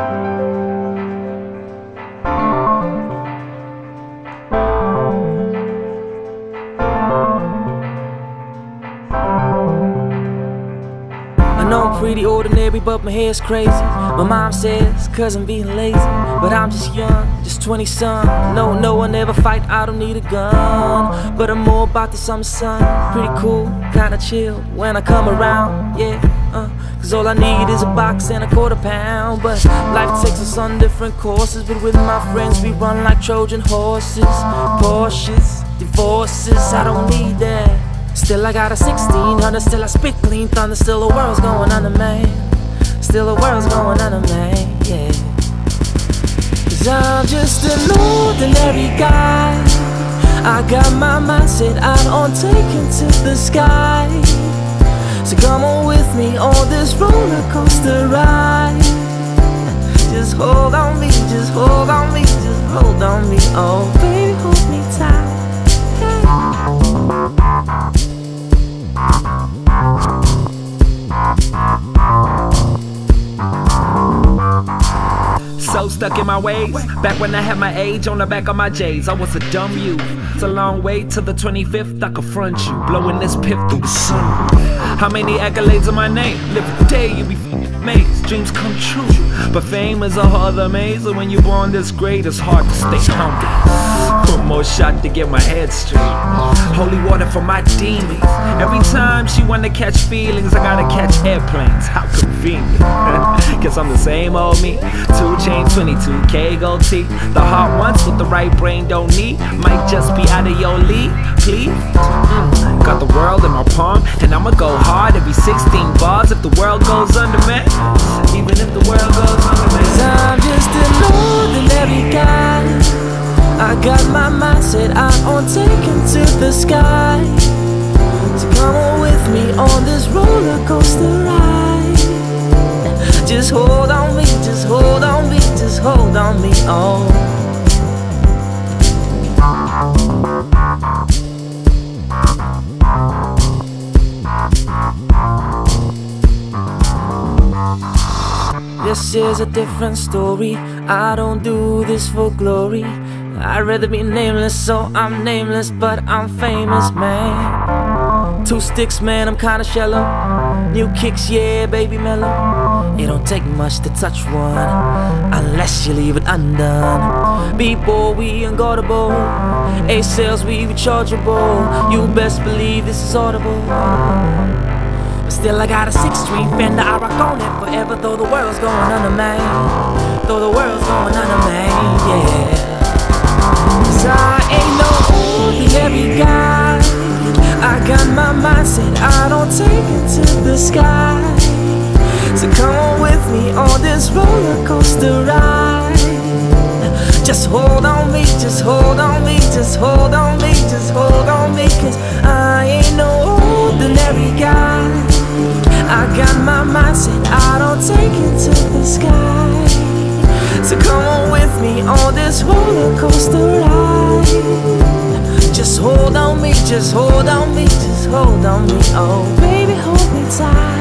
I know I'm pretty ordinary, but my hair's crazy. My mom says, cause I'm being lazy. But I'm just young, just 20 some. No, no, I never fight, I don't need a gun. But I'm more about the summer sun. Pretty cool, kinda chill when I come around, yeah. Uh, Cause all I need is a box and a quarter pound. But life takes us on different courses. But with my friends, we run like Trojan horses. Porsches, divorces, I don't need that. Still, I got a 1600, still I spit clean thunder. Still, the world's going under, man. Still, the world's going under, man, yeah. Cause I'm just an ordinary guy. I got my mindset out on taking to the sky. So come on with me on this roller coaster ride. Just hold on me, just hold on me, just hold on me. Oh, baby, So stuck in my ways. Back when I had my age on the back of my J's, I was a dumb youth. It's a long way to the 25th. I confront you, blowing this pip through the sun. How many accolades in my name? Live a day you be amazed. Dreams come true, but fame is a other maze. And when you're born this great, it's hard to stay humble. One more shot to get my head straight. Holy water for my demons. Every time she wanna catch feelings, I gotta catch airplanes. How convenient. Cause I'm the same old me. Two chain 22k gold teeth. The heart wants what the right brain don't need. Might just be out of your league, please. Mm. Got the world in my palm, and I'ma go hard every 16 bars if the world goes under, man. Even if the world goes under, man. I'm just an ordinary guy. I got my mindset out on taking to the sky. So come on with me on this roller coaster ride. Just hold on Oh. This is a different story. I don't do this for glory. I'd rather be nameless, so I'm nameless, but I'm famous, man. Two sticks, man, I'm kinda shallow. New kicks, yeah, baby mellow. It don't take much to touch one, unless you leave it undone. B-boy, we unguardable. A sales, we rechargeable. You best believe this is audible. But still, I got a six string fender. I rock on it forever, though the world's going under, man. Though the world's going under, man, yeah. Cause I ain't no ordinary guy. I got my mindset out on taking to the sky. So come on with me on this roller coaster ride. Hold on me, just hold on me, just hold on me, just hold on me. Cause I ain't no ordinary guy. I got my mindset; I don't take it to the sky. So come on with me on this roller coaster ride. Just hold on me, just hold on me, just hold on me. Oh, baby, hold me tight.